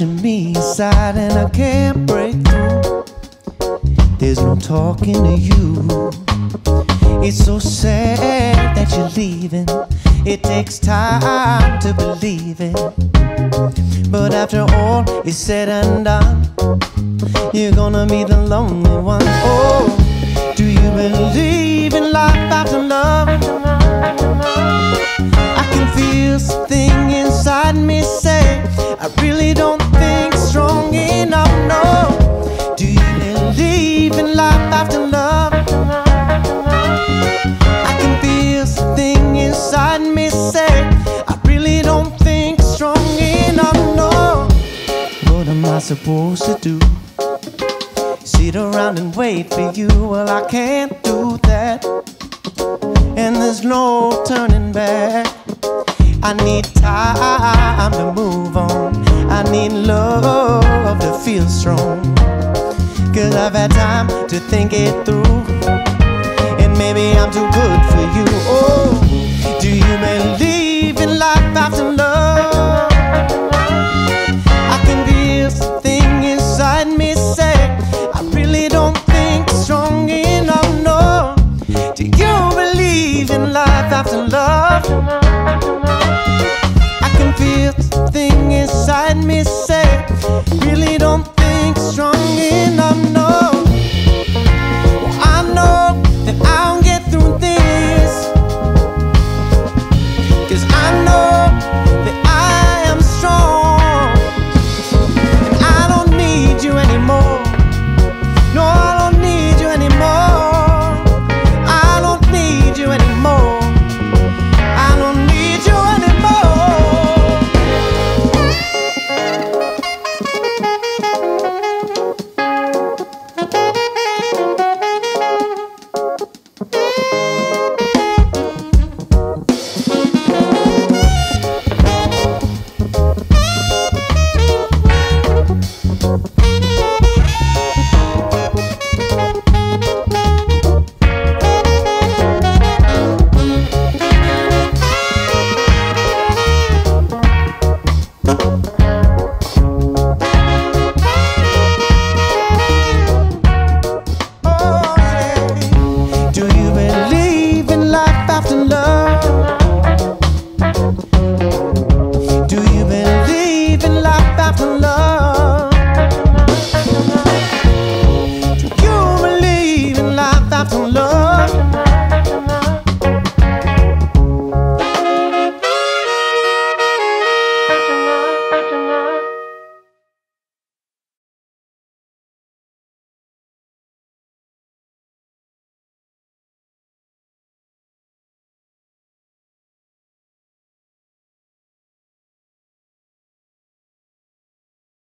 inside and I can't break through. There's no talking to you. It's so sad that you're leaving. It takes time to believe it. But after all is said and done, you're gonna be the lonely one. Oh, I can feel something inside me say, I really don't think strong enough. No, what am I supposed to do? Sit around and wait for you? Well, I can't do that. And there's no turning back. I need time to move on. I need love to feel strong. Cause I've had time to think it through. And maybe I'm too good for you. Oh, do you believe in life after love? I can feel something inside me say, I really don't think strong enough. No, do you believe in life after love? I can feel something inside me say,